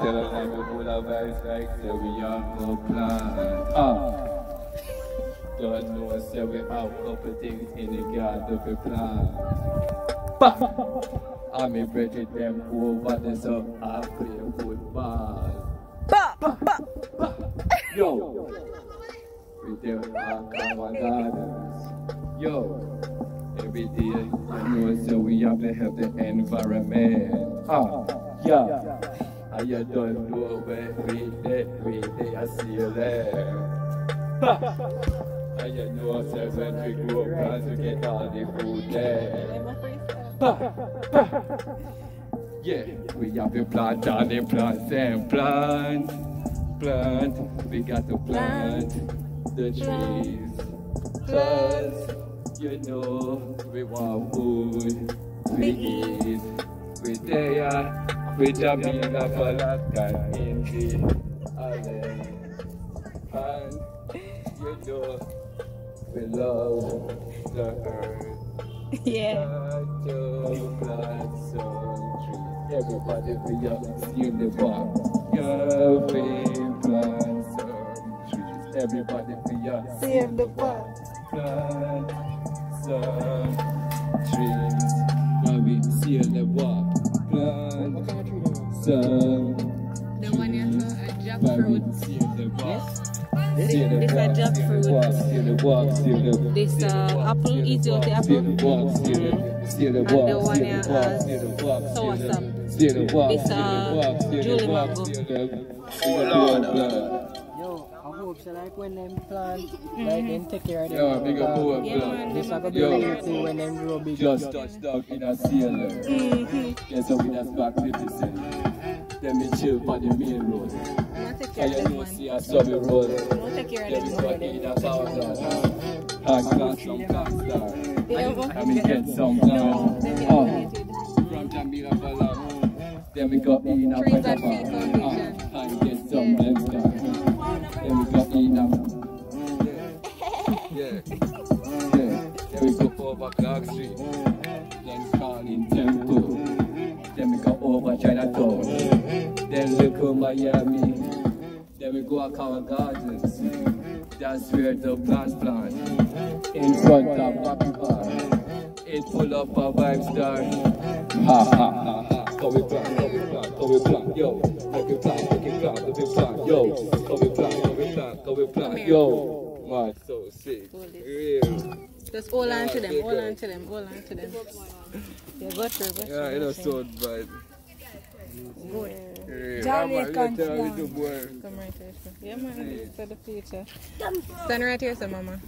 Tell them that we full of vibes like say we have no plan. Ah. Don't know say we have couple things in the garden to plan. Bah! I'm a ready them over the sub I play football. Ba, ba, ba. Yo, we do our gardens. Yo, every day you know so we have to help the environment. Ah, yeah. And you don't know where we day, we day I see you there. Ha! You know so when we grow up we get all the food there. Ha! Ha! Yeah, we have to plant and the plants and plant, plant. We got to plant the trees. Cause you know we want food, we eat. We there Jamaica, Alaska, in the island. And you we love the earth. Yeah. some trees. Everybody be up in the park. Yeah, we plant some. Everybody the park. plant some trees. While we seal the walk. Plant The one you saw a while we jackfruit. seal. This Seal the this a walk, seal jackfruit. walk, seal the walk, seal the This uh, apple, Ethiopia Seal apple. the walk, seal the, seal the And the one seal here the walk, has seal the walk, seal the- soursop. seal the walk, This, seal uh, walk, seal the Julie walk, mango. seal the- blood. Yo, I hope so like when them plant, like them take care of them. Yo, big up who Yeah. This are gonna be Yo. when them grow big. Just touched down in a sailor. Yes, so we just back 50 cent. Then me chill for the main road. I'm gonna take care And you know, see a subway road. I'm gonna take care of Then we this got in a powder. Some castor. Yeah, but- And we get some plant. Then we Oh, donated. from Jamaica for long. Then we got in a Trees and plant Feed Foundation. Ah, And get some lemon. Then we got in a... Yeah. Yeah. Then we go over Clark Street. Then Carlin Temple. Then we go over Chinatown. Look Miami. Then we go Akawa Gardens. That's where the plants plant. In front of Happy Bar. It's full of a vibe star. Ha ha ha ha. Come we plant, come we plant, come we plant, yo. Come we plant, come we plant, come we plant, yo. Come we plant, come we plant, come we plant, yo. Man, so sick. Real. Just hold on to them, hold on to them, hold on to them. Yeah, go through, go through. Yeah, it was so bad. Good. Yeah, Johnny man, you comes tell me boy. Come right here. sir. Yeah, man, this is the future. Stand right here, sir, mama.